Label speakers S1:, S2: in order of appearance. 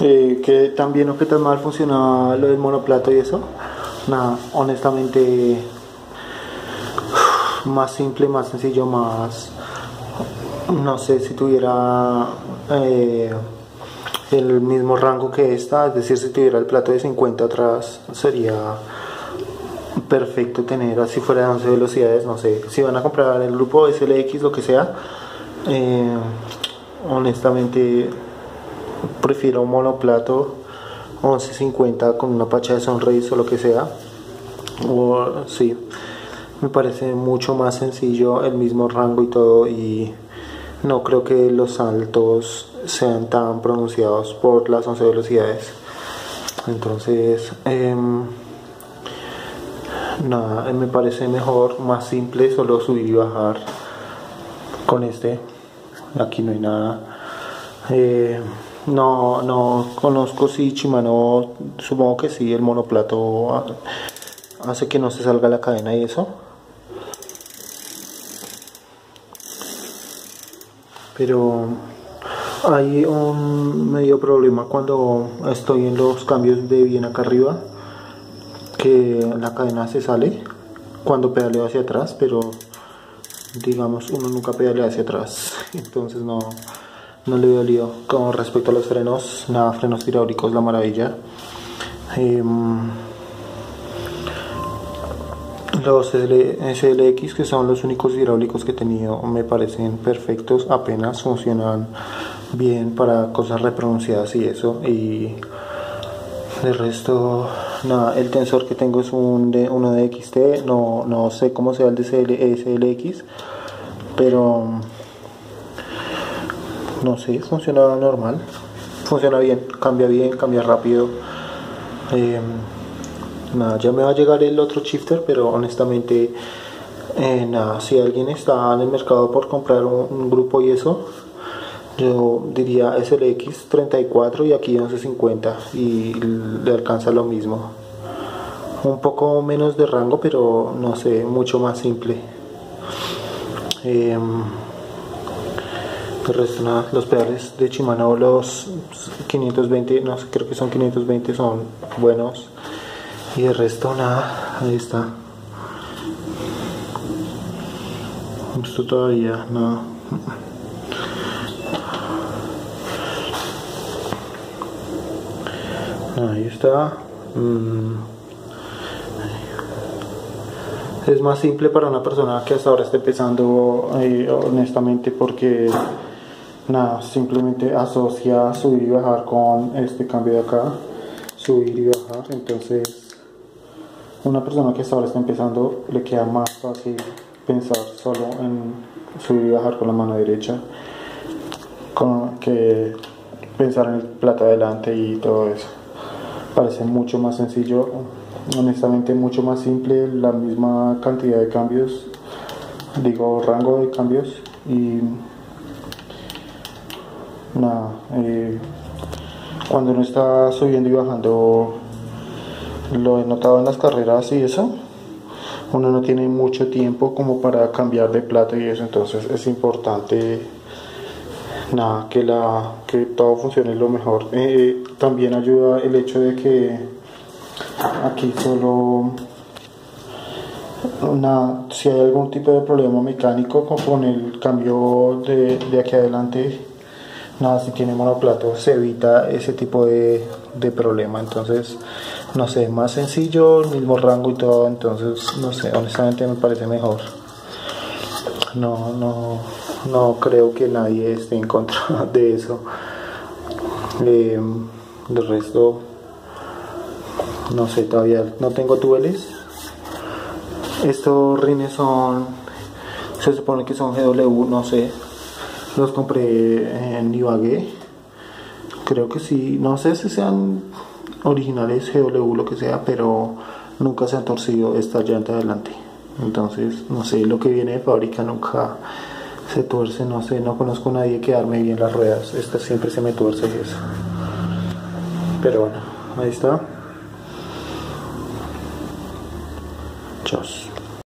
S1: Eh, ¿Qué tan bien o qué tan mal funcionaba lo del monoplato y eso? Nada, honestamente más simple, más sencillo, más no sé si tuviera eh, el mismo rango que esta, es decir, si tuviera el plato de 50 atrás sería perfecto tener así fuera de 11 velocidades, no sé, si van a comprar el grupo SLX, lo que sea, eh, honestamente prefiero un monoplato 1150 con una pacha de Sunrace o lo que sea, o sí, me parece mucho más sencillo el mismo rango y todo y no creo que los saltos sean tan pronunciados por las 11 velocidades. Entonces em, nada me parece mejor más simple solo subir y bajar con este. Aquí no hay nada. Eh, no no conozco si Chimano supongo que sí el monoplato hace que no se salga la cadena y eso. Pero hay un medio problema cuando estoy en los cambios de bien acá arriba que la cadena se sale cuando pedaleo hacia atrás pero digamos uno nunca pedalea hacia atrás entonces no, no le veo lío con respecto a los frenos nada frenos hidráulicos la maravilla em, los SLX, que son los únicos hidráulicos que he tenido, me parecen perfectos, apenas funcionan bien para cosas repronunciadas y eso. Y el resto, nada, el tensor que tengo es un de, uno de XT, no, no sé cómo sea el de SLX, pero no sé, funciona normal, funciona bien, cambia bien, cambia rápido. Eh, nada, ya me va a llegar el otro shifter, pero honestamente, eh, nada, si alguien está en el mercado por comprar un, grupo y eso, yo diría SLX 34 y aquí 1150 y le alcanza lo mismo. Un poco menos de rango, pero no sé, mucho más simple. Eh, nada, los pedales de Shimano, los 520, no sé, creo que son 520, son buenos. Y el resto nada ahí está. Esto todavía no. Ahí está. Mm. es más simple para una persona que hasta ahora está empezando eh, honestamente porque nada simplemente asocia subir y bajar con este cambio de acá subir y bajar. Entonces una persona que ahora está empezando le queda más fácil pensar solo en subir y bajar con la mano derecha que pensar en el plato adelante y todo eso. Parece mucho más sencillo honestamente mucho más simple la misma cantidad de cambios digo rango de cambios y nada eh, cuando uno está subiendo y bajando lo he notado en las carreras y eso uno no tiene mucho tiempo como para cambiar de plato y eso entonces es importante nada que la que todo funcione lo mejor. Eh, también ayuda el hecho de que aquí solo nada si hay algún tipo de problema mecánico con el cambio de, de aquí adelante nada si tiene monoplato se evita ese tipo de, de problema entonces no sé, más sencillo, el mismo rango y todo, entonces, no sé, honestamente me parece mejor. No, no, no creo que nadie esté en contra de eso. Eh, del resto, no sé, todavía no tengo túbeles. Estos rines son, se supone que son GW, no sé. Los compré en Ibagué. Creo que sí, no sé si sean originales GW lo que sea pero nunca se han torcido esta llanta adelante. Entonces no sé lo que viene de fábrica nunca se tuerce no sé no conozco a nadie que arme bien las ruedas esta siempre se me tuerce pero bueno ahí está. Chao